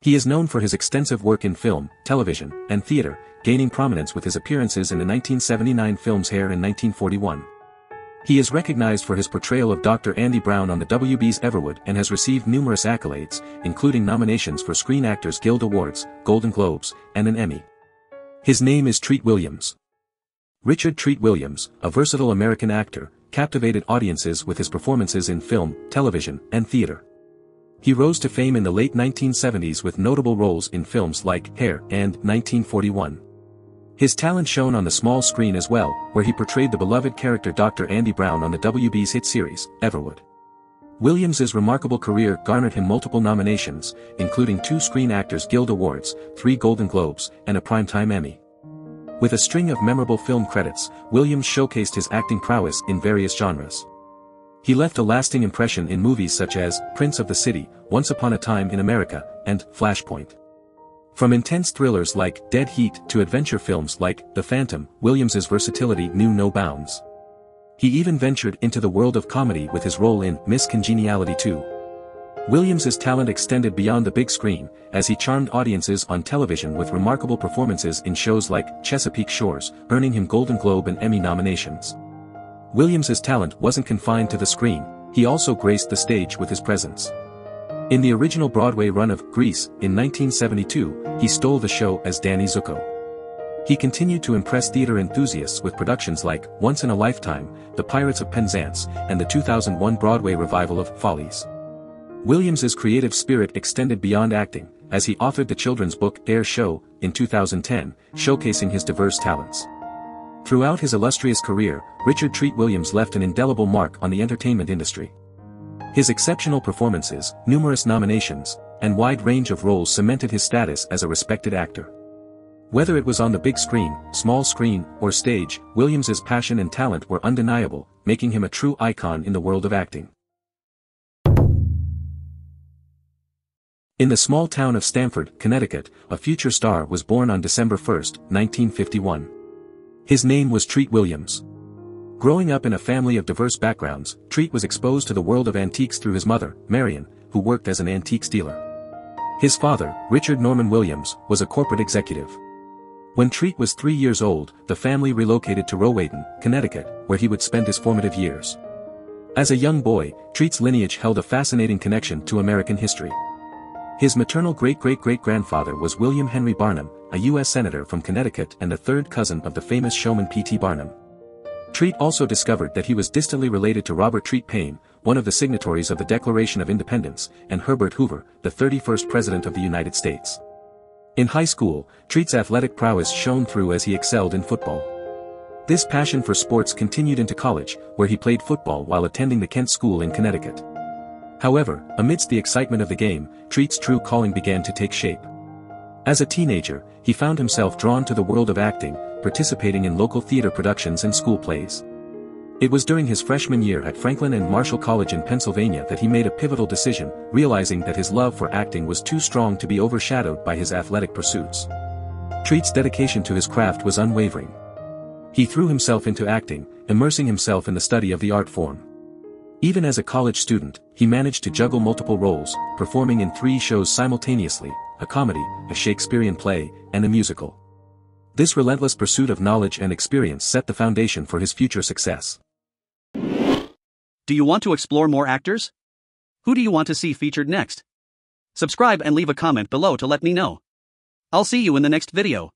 He is known for his extensive work in film, television, and theater, gaining prominence with his appearances in the 1979 films Hair and 1941. He is recognized for his portrayal of Dr. Andy Brown on the WB's Everwood and has received numerous accolades, including nominations for Screen Actors Guild Awards, Golden Globes, and an Emmy. His name is Treat Williams. Richard Treat Williams, a versatile American actor, captivated audiences with his performances in film, television, and theater. He rose to fame in the late 1970s with notable roles in films like Hair and 1941. His talent shone on the small screen as well, where he portrayed the beloved character Dr. Andy Brown on the WB's hit series, Everwood. Williams's remarkable career garnered him multiple nominations, including two Screen Actors Guild Awards, three Golden Globes, and a Primetime Emmy. With a string of memorable film credits, Williams showcased his acting prowess in various genres. He left a lasting impression in movies such as Prince of the City, Once Upon a Time in America, and Flashpoint. From intense thrillers like Dead Heat to adventure films like The Phantom, Williams's versatility knew no bounds. He even ventured into the world of comedy with his role in Miss Congeniality 2. Williams's talent extended beyond the big screen, as he charmed audiences on television with remarkable performances in shows like Chesapeake Shores, earning him Golden Globe and Emmy nominations. Williams's talent wasn't confined to the screen, he also graced the stage with his presence. In the original Broadway run of Grease, in 1972, he stole the show as Danny Zuko. He continued to impress theater enthusiasts with productions like Once in a Lifetime, The Pirates of Penzance, and the 2001 Broadway revival of Follies. Williams's creative spirit extended beyond acting, as he authored the children's book Air Show, in 2010, showcasing his diverse talents. Throughout his illustrious career, Richard Treat Williams left an indelible mark on the entertainment industry. His exceptional performances, numerous nominations, and wide range of roles cemented his status as a respected actor. Whether it was on the big screen, small screen, or stage, Williams's passion and talent were undeniable, making him a true icon in the world of acting. In the small town of Stamford, Connecticut, a future star was born on December 1, 1951. His name was Treat Williams. Growing up in a family of diverse backgrounds, Treat was exposed to the world of antiques through his mother, Marian, who worked as an antique dealer. His father, Richard Norman Williams, was a corporate executive. When Treat was three years old, the family relocated to Rowayton, Connecticut, where he would spend his formative years. As a young boy, Treat's lineage held a fascinating connection to American history. His maternal great-great-great-grandfather was William Henry Barnum, a U.S. Senator from Connecticut and the third cousin of the famous showman P.T. Barnum. Treat also discovered that he was distantly related to Robert Treat Paine, one of the signatories of the Declaration of Independence, and Herbert Hoover, the 31st President of the United States. In high school, Treat's athletic prowess shone through as he excelled in football. This passion for sports continued into college, where he played football while attending the Kent School in Connecticut. However, amidst the excitement of the game, Treat's true calling began to take shape. As a teenager, he found himself drawn to the world of acting, participating in local theater productions and school plays. It was during his freshman year at Franklin and Marshall College in Pennsylvania that he made a pivotal decision, realizing that his love for acting was too strong to be overshadowed by his athletic pursuits. Treat's dedication to his craft was unwavering. He threw himself into acting, immersing himself in the study of the art form. Even as a college student, he managed to juggle multiple roles, performing in three shows simultaneously, a comedy, a Shakespearean play, and a musical. This relentless pursuit of knowledge and experience set the foundation for his future success. Do you want to explore more actors? Who do you want to see featured next? Subscribe and leave a comment below to let me know. I'll see you in the next video.